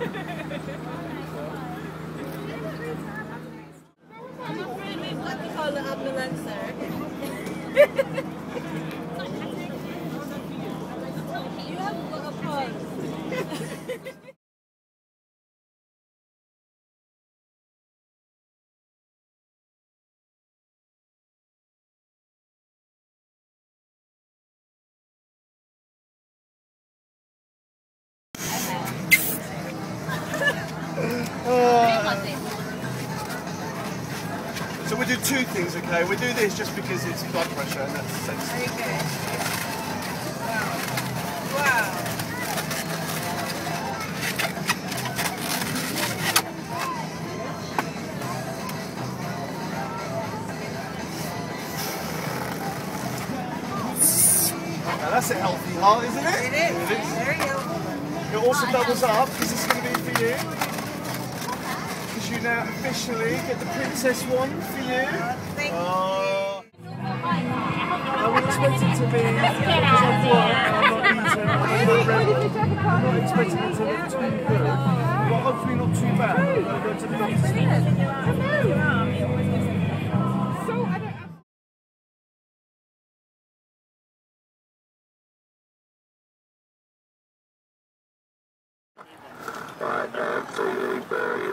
I'm afraid we've got to call the ambulance, sir. So we do two things, okay? We do this just because it's blood pressure and that's sensitive. Okay. Wow. Wow. Now that's a healthy heart, isn't it? It is. There you go. It also doubles up because it's going to be for you. Because you now officially get the princess one for you. Thank you. Oh. I would expect it to be because I've worked and I'm not eating. I'm not ready. I'm not expecting it to look too good. But hopefully not too bad. I'm going to go to the doctor's. I am feeling very